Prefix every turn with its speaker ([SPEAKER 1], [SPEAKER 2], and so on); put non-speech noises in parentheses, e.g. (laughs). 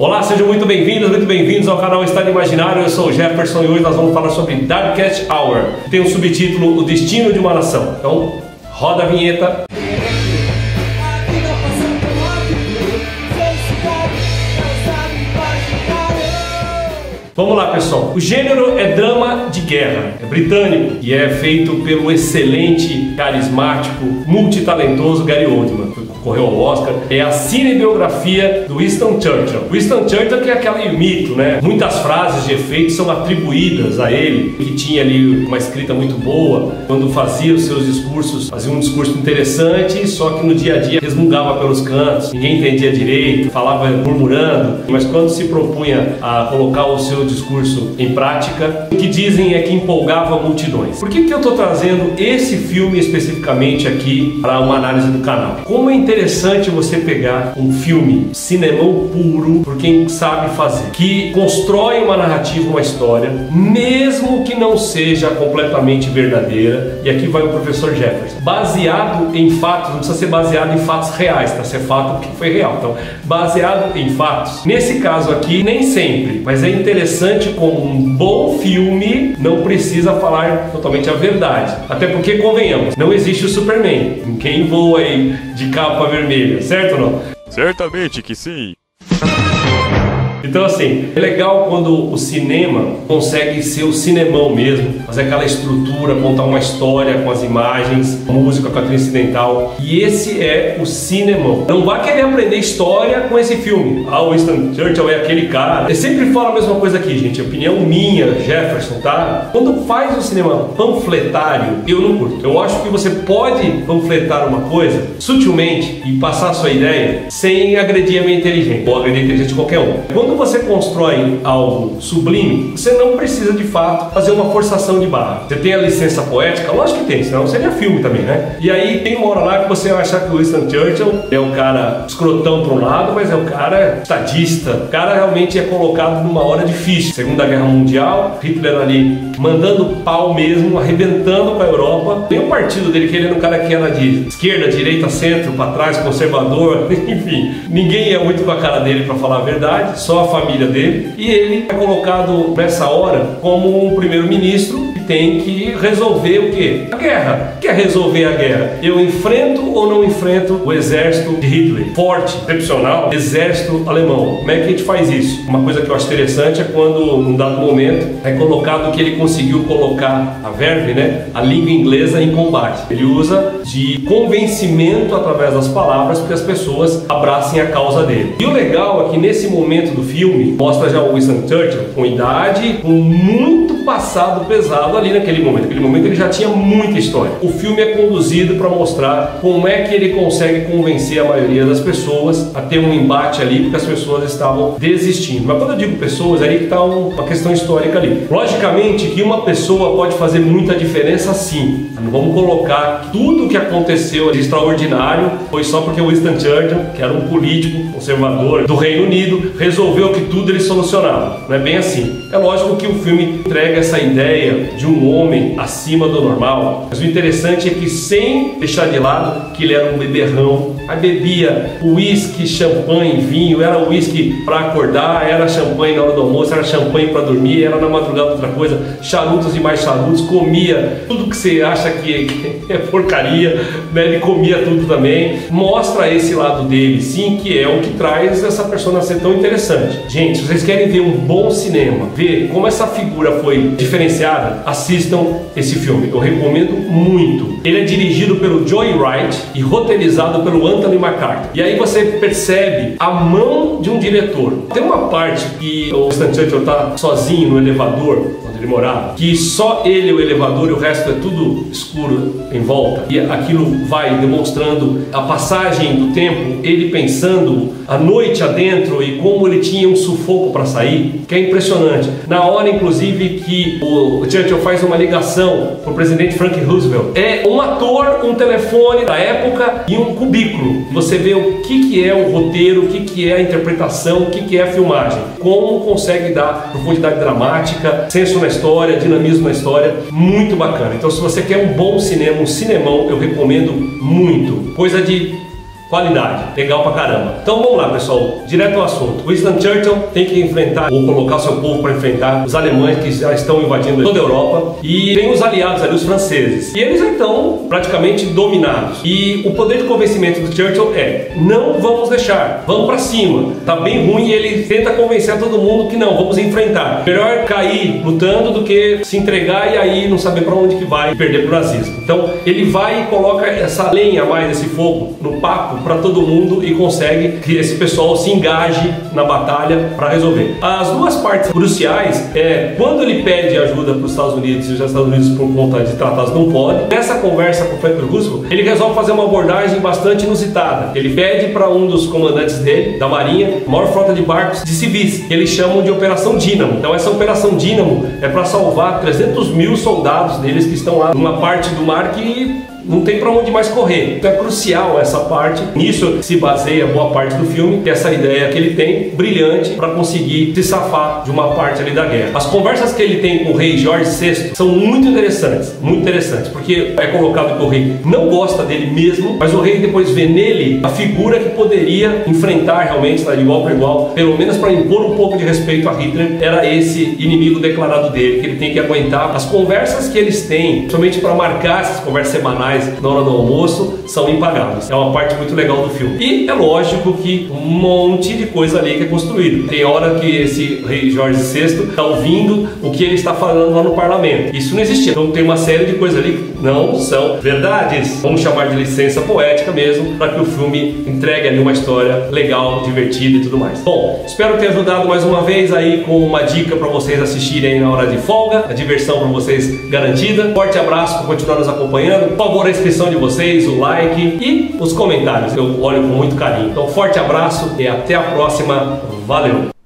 [SPEAKER 1] Olá, sejam muito bem-vindos, muito bem-vindos ao canal Estado Imaginário. Eu sou o Jefferson e hoje nós vamos falar sobre Darkest Hour. Tem o um subtítulo O Destino de uma Nação. Então, roda a vinheta. Vamos lá, pessoal. O gênero é drama de guerra. É britânico e é feito pelo excelente, carismático, multitalentoso Gary Oldman correu ao Oscar, é a cinebiografia do Winston Churchill. Winston Churchill que é aquele mito, né? Muitas frases de efeito são atribuídas a ele, que tinha ali uma escrita muito boa, quando fazia os seus discursos, fazia um discurso interessante, só que no dia a dia resmungava pelos cantos, ninguém entendia direito, falava murmurando, mas quando se propunha a colocar o seu discurso em prática, o que dizem é que empolgava multidões. Por que, que eu estou trazendo esse filme especificamente aqui para uma análise do canal? Como é interessante você pegar um filme, cinemão puro, por quem sabe fazer, que constrói uma narrativa, uma história, mesmo que não seja completamente verdadeira, e aqui vai o professor Jefferson, baseado em fatos, não precisa ser baseado em fatos reais, tá? Ser fato que foi real. Então, baseado em fatos. Nesse caso aqui, nem sempre, mas é interessante como um bom filme não precisa falar totalmente a verdade. Até porque, convenhamos, não existe o Superman. Quem voa aí de capa vermelha, certo ou não?
[SPEAKER 2] Certamente que sim.
[SPEAKER 1] Então, assim, é legal quando o cinema consegue ser o cinemão mesmo, fazer aquela estrutura, contar uma história com as imagens, música, com a trilha incidental. E esse é o cinemão. Não vai querer aprender história com esse filme. Ah, o Winston Churchill é aquele cara. Eu sempre falo a mesma coisa aqui, gente. Opinião minha, Jefferson, tá? Quando faz um cinema panfletário, eu não curto. Eu acho que você pode panfletar uma coisa sutilmente e passar a sua ideia sem agredir a minha inteligência, ou agredir a inteligência de qualquer um. Quando você constrói algo sublime, você não precisa de fato fazer uma forçação de barra. Você tem a licença poética? Lógico que tem, senão seria filme também, né? E aí tem uma hora lá que você vai achar que o Winston Churchill é um cara escrotão para um lado, mas é um cara estadista. O cara realmente é colocado numa hora difícil. Segunda Guerra Mundial, Hitler ali mandando pau mesmo, arrebentando com a Europa. Tem o partido dele querendo um cara que era de esquerda, direita, centro, para trás, conservador, (laughs) enfim. Ninguém é muito com a cara dele para falar a verdade, só família dele, e ele é colocado nessa hora como um primeiro-ministro tem que resolver o quê? A guerra. Quer resolver a guerra? Eu enfrento ou não enfrento o exército de Hitler? Forte, excepcional, exército alemão. Como é que a gente faz isso? Uma coisa que eu acho interessante é quando, num dado momento, é colocado que ele conseguiu colocar a verve, né, a língua inglesa em combate. Ele usa de convencimento através das palavras para que as pessoas abracem a causa dele. E o legal é que nesse momento do filme mostra já o Winston Churchill com idade, com muito passado pesado ali naquele momento. Naquele momento ele já tinha muita história. O filme é conduzido para mostrar como é que ele consegue convencer a maioria das pessoas a ter um embate ali, porque as pessoas estavam desistindo. Mas quando eu digo pessoas, é aí que está uma questão histórica ali. Logicamente que uma pessoa pode fazer muita diferença sim. Não vamos colocar tudo o que aconteceu de extraordinário foi só porque o Winston Churchill, que era um político conservador do Reino Unido, resolveu resolveu que tudo ele solucionava. Não é bem assim. É lógico que o filme entrega essa ideia de um homem acima do normal, mas o interessante é que sem deixar de lado que ele era um beberrão, aí bebia uísque, champanhe, vinho, era uísque para acordar, era champanhe na hora do almoço, era champanhe para dormir, era na madrugada outra coisa, charutos e mais charutos, comia tudo que você acha que é porcaria, né? ele comia tudo também. Mostra esse lado dele, sim, que é o que traz essa persona ser tão interessante. Gente, se vocês querem ver um bom cinema, ver como essa figura foi diferenciada, assistam esse filme. Eu recomendo muito. Ele é dirigido pelo Joey Wright e roteirizado pelo Anthony McCarthy. E aí você percebe a mão de um diretor. Tem uma parte que o Stan Churchill tá sozinho no elevador, onde ele morava, que só ele, o elevador e o resto é tudo escuro em volta. E aquilo vai demonstrando a passagem do tempo, ele pensando a noite adentro e como ele tinha um sufoco para sair, que é impressionante. Na hora, inclusive, que o Churchill faz uma ligação para o presidente Frank Roosevelt, é um ator, um telefone da época e um cubículo. Você vê o que, que é o roteiro, o que, que é a interpretação, o que, que é a filmagem, como consegue dar profundidade dramática, senso na história, dinamismo na história, muito bacana. Então, se você quer um bom cinema, um cinemão, eu recomendo muito. Coisa de qualidade. Legal pra caramba. Então vamos lá, pessoal, direto ao assunto. Winston Churchill tem que enfrentar, ou colocar seu povo para enfrentar os alemães que já estão invadindo toda a Europa e tem os aliados ali, os franceses. E eles já estão praticamente dominados. E o poder de convencimento do Churchill é: não vamos deixar, vamos para cima. Tá bem ruim e ele tenta convencer todo mundo que não, vamos enfrentar. Melhor cair lutando do que se entregar e aí não saber para onde que vai e perder pro nazismo. Então ele vai e coloca essa lenha mais, esse fogo no papo para todo mundo e consegue que esse pessoal se engaje na batalha para resolver. As duas partes cruciais é quando ele pede ajuda para os Estados Unidos e os Estados Unidos por conta de tratados não podem. Nessa conversa com o Franklin Roosevelt, ele resolve fazer uma abordagem bastante inusitada. Ele pede para um dos comandantes dele, da Marinha, maior frota de barcos de civis, que eles chamam de Operação Dínamo. Então essa Operação Dínamo é para salvar 300 mil soldados deles que estão lá numa parte do mar que não tem para onde mais correr. Então é crucial essa parte. Nisso se baseia boa parte do filme, que é essa ideia que ele tem, brilhante, para conseguir se safar de uma parte ali da guerra. As conversas que ele tem com o rei Jorge VI são muito interessantes, muito interessantes, porque é colocado que o rei não gosta dele mesmo, mas o rei depois vê nele a figura que poderia enfrentar realmente, de igual para igual, pelo menos para impor um pouco de respeito a Hitler, era esse inimigo declarado dele, que ele tem que aguentar. As conversas que eles têm, somente para marcar essas conversas semanais na hora do almoço são impagáveis. É uma parte muito legal do filme. E é lógico que um monte de coisa ali que é construído. Tem hora que esse rei Jorge VI está ouvindo o que ele está falando lá no parlamento. Isso não existia. Então tem uma série de coisas ali que não são verdades. Vamos chamar de licença poética mesmo, para que o filme entregue ali uma história legal, divertida e tudo mais. Bom, espero ter ajudado mais uma vez aí com uma dica para vocês assistirem na hora de folga, a diversão para vocês garantida. Forte abraço por continuar nos acompanhando. Por inscrição de vocês, o like e os comentários. Eu olho com muito carinho. Então, forte abraço e até a próxima. Valeu!